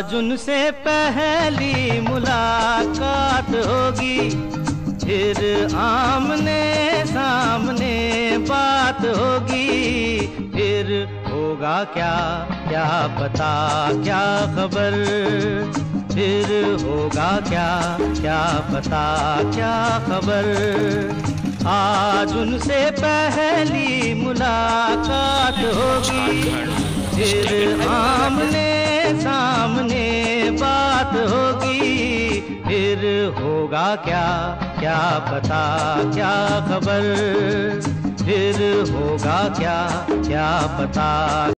आज उनसे पहली मुलाकात होगी। फिर आमने सामने बात होगी। फिर होगा क्या क्या पता, क्या खबर? फिर होगा क्या क्या पता, क्या खबर? आज उनसे पहली मुलाकात होगी। फिर बात होगी फिर होगा क्या? क्या पता? क्या खबर? फिर होगा क्या? क्या पता?